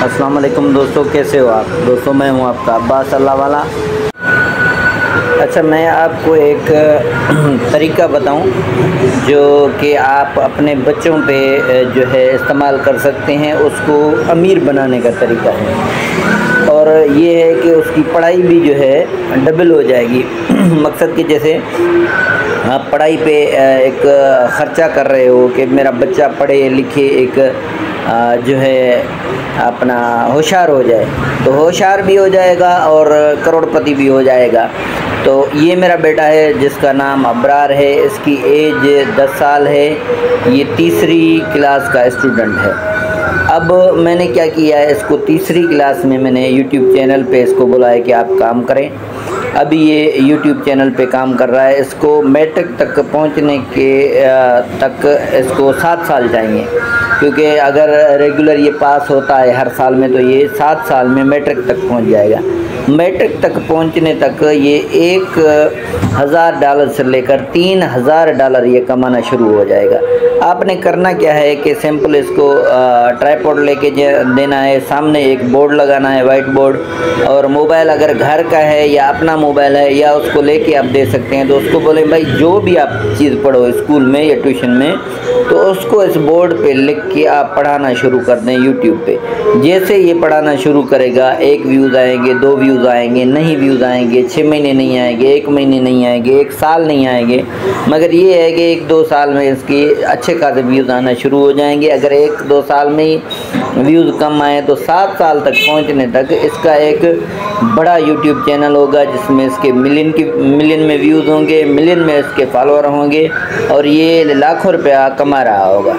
अस्सलाम वालेकुम दोस्तों, कैसे हो आप? दोस्तों, मैं हूँ आपका अब्बास अल्लाह वाला अच्छा मैं आपको एक, तरीका बताऊँ, जो कि आप अपने बच्चों पे जो है, इस्तेमाल कर सकते हैं। उसको अमीर बनाने का तरीका है। और ये है कि उसकी पढ़ाई भी जो है, डबल हो जाएगी। मकसद कि जैसे, आप पढ़ाई पे एक ख़र्चा कर रहे हो कि मेरा बच्चा पढ़े लिखे एक जो है, अपना होशियार हो जाए। तो होशियार भी हो जाएगा और करोड़पति भी हो जाएगा। तो ये मेरा बेटा है, जिसका नाम अबरार है। इसकी एज दस साल है। ये तीसरी क्लास का स्टूडेंट है। अब मैंने क्या किया है, इसको तीसरी क्लास में मैंने यूट्यूब चैनल पे इसको बुलाया कि आप काम करें। अभी ये यूट्यूब चैनल पे काम कर रहा है। इसको मैट्रिक तक पहुँचने के तक इसको सात साल चाहिए क्योंकि अगर रेगुलर ये पास होता है हर साल में तो ये सात साल में मैट्रिक तक पहुँच जाएगा। मैट्रिक तक पहुँचने तक ये एक हज़ार डॉलर से लेकर तीन हज़ार डॉलर ये कमाना शुरू हो जाएगा। आपने करना क्या है कि सिंपल इसको ट्राईपोर्ड लेके देना है। सामने एक बोर्ड लगाना है वाइट बोर्ड और मोबाइल अगर घर का है या अपना मोबाइल है या उसको लेके आप दे सकते हैं तो उसको बोले, भाई, जो भी आप चीज़ पढ़ो स्कूल में या ट्यूशन में तो उसको इस बोर्ड पे लिख के आप पढ़ाना शुरू कर दें यूट्यूब पे। जैसे ये पढ़ाना शुरू करेगा, एक व्यूज़ आएँगे, दो व्यूज़ आएँगे, नहीं व्यूज़ आएँगे छः महीने नहीं आएँगे, एक महीने नहीं आएँगे, एक साल नहीं आएँगे। मगर ये है कि एक दो साल में इसके अच्छे खासे व्यूज़ आना शुरू हो जाएँगे। अगर एक दो साल में ही व्यूज़ कम आए तो सात साल तक पहुँचने तक इसका एक बड़ा यूट्यूब चैनल होगा, जिसमें इसके मिलियन की मिलियन में व्यूज़ होंगे मिलियन में इसके फॉलोअर होंगे, और ये लाखों रुपया कमा रहा होगा।